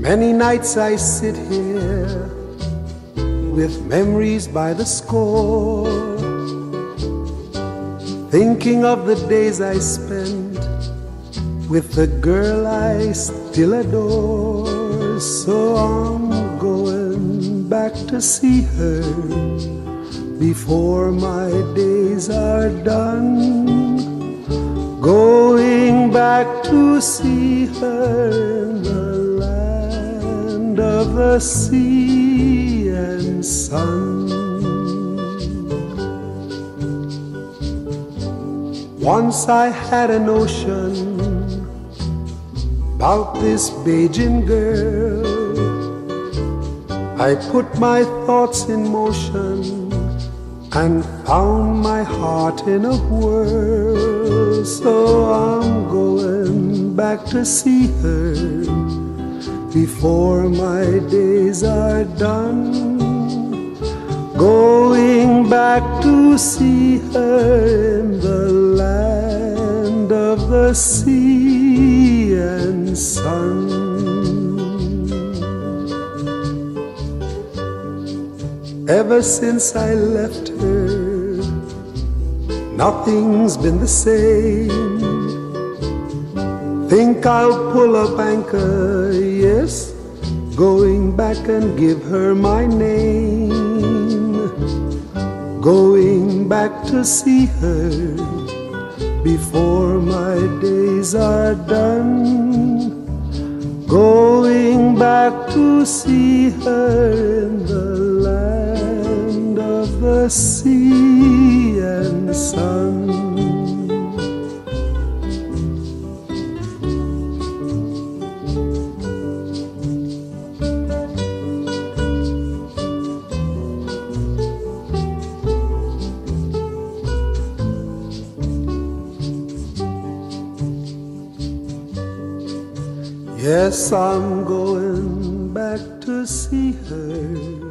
Many nights I sit here with memories by the score, thinking of the days I spent with the girl I still adore. So I'm going back to see her before my days are done. Going back to see her in the land of the sea and sun. Once I had a notion about this Beijing girl. I put my thoughts in motion and found my heart in a whirl. So I'm going back to see her before my days are done. Going back to see her in the of the sea and sun. Ever since I left her, nothing's been the same. Think I'll pull up anchor, yes, going back and give her my name. Going back to see her before my days are done. Going back to see her in the land of the sea Yes, I'm going back to see her